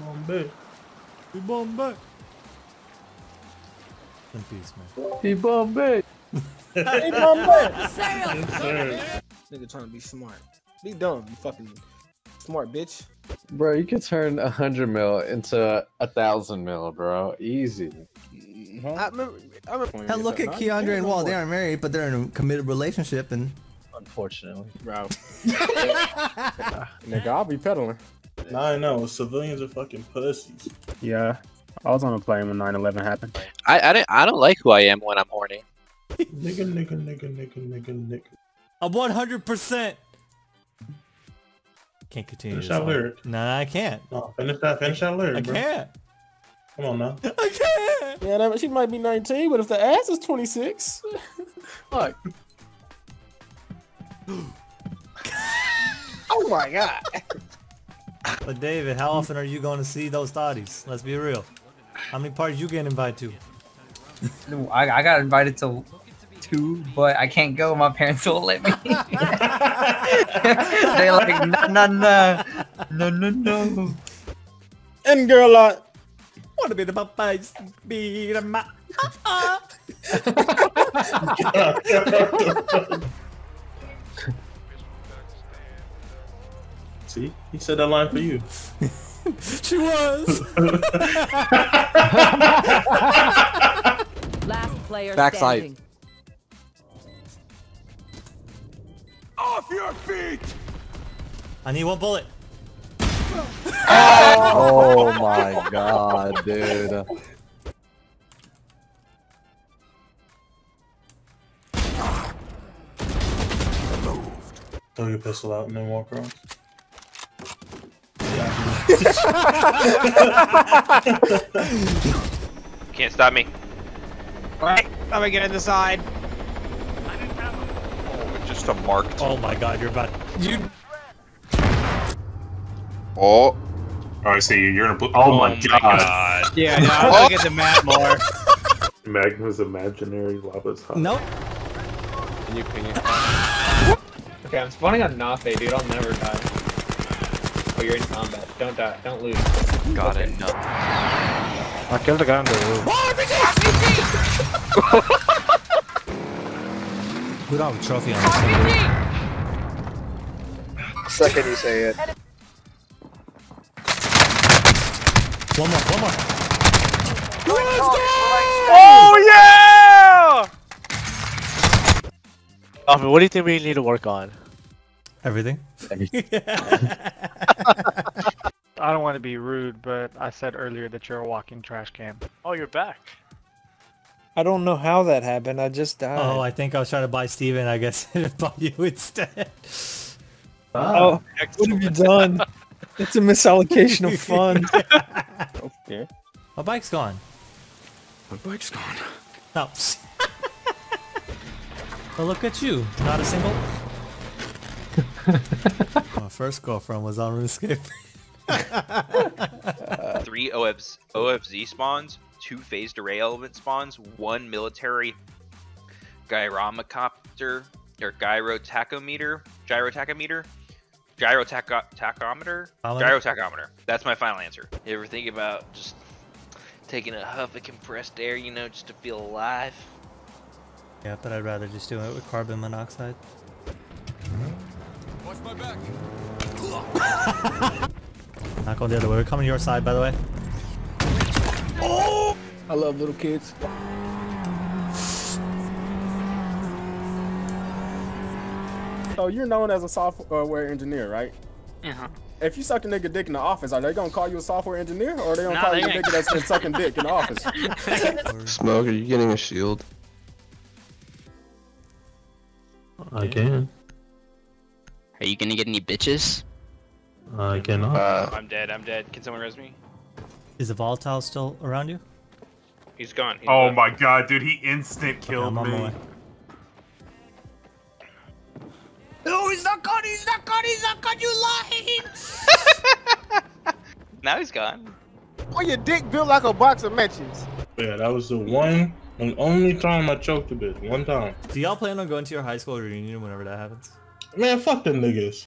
Bombay. We Bombay. In peace, man. He Bombay. Hey, Bombay. Yes, sir. Nigga trying to be smart. Be dumb, you fucking smart bitch. Bro, you could turn a hundred mil into a thousand mil, bro. Easy. I remember. I remember Hell, look at Keandre and Walt. They aren't married, but they're in a committed relationship, and Unfortunately. Bro. Nigga, I'll be peddling. Nah, I know. Civilians are fucking pussies. Yeah, I was on a plane when 9/11 happened. I, I don't I don't like who I am when I'm horny. Nigga, nigga, nigga, nigga, nigga, nigga. I'm 100. percent Can't continue. Finish that lyric. Nah, I can't. No, finish that. Finish that lyric, I bro. can't. Come on now. I can't. Yeah, that, she might be 19, but if the ass is 26, Fuck. oh my god. But David, how often are you going to see those thotties? Let's be real. How many parties you getting invited to? I, I got invited to two, but I can't go. My parents won't let me. They're like, no, no, no, no, no, no. And girl lot. Wanna be the Popeyes? Be the ma- See, he said that line for you. She was. Last player Backside. standing. Off your feet! I need one bullet. Oh, oh my god, dude. Throw your pistol out and then walk around. Can't stop me. Alright, let me get in the side. Oh, just a marked. Oh my god, you're about. You. Oh. Oh, I see you. You're in a blue. Oh, my oh god. Yeah, no, I was looking at the map more. Magma's imaginary lava's hot. Nope. Can you ping it? Okay, I'm spawning on Nafe, dude. I'll never die. Oh, you're in combat. Don't die. Don't lose. Got it. No. I killed a guy on the roof. We don't have a trophy on this thing. Second you say it. One more, one more. Oh yeah! Alvin, what do you think we need to work on? Everything. I don't want to be rude, but I said earlier that you're a walking trash can. Oh, you're back. I don't know how that happened. I just died. Oh, I think I was trying to buy Steven. I guess it bought you instead. Oh, ah, what have you done? It's a misallocation of funds. okay. My bike's gone. My bike's gone. Oh. No. but look at you. Not a single. My first girlfriend was on RuneScape. Three OFZ, OFZ spawns, two phased array element spawns, one military gyromacopter or gyro tachometer, gyro tachometer, gyro tachometer, gyro tachometer. That's my final answer. You ever think about just taking a huff of compressed air, you know, just to feel alive? yeah, but I'd rather just do it with carbon monoxide. Watch my back. Not going the other way. We're coming your side, by the way. Oh! I love little kids. So you're known as a software engineer, right? Uh-huh. If you suck a nigga dick in the office, are they gonna call you a software engineer, or are they gonna Nah, call they you a nigga that's been sucking dick in the office? Smoke, are you getting a shield? I can. Are you gonna get any bitches? I cannot. Uh, I'm dead. I'm dead. Can someone res me? Is the volatile still around you? He's gone. He's Oh left. my god, dude, he instant killed I'm me. No, he's not gone. He's not gone. He's not gone. You lying. Now he's gone. Why your dick built like a box of matches? Yeah, that was the one and only time I choked a bit. One time. Do y'all plan on going to your high school reunion whenever that happens? Man, fuck them niggas.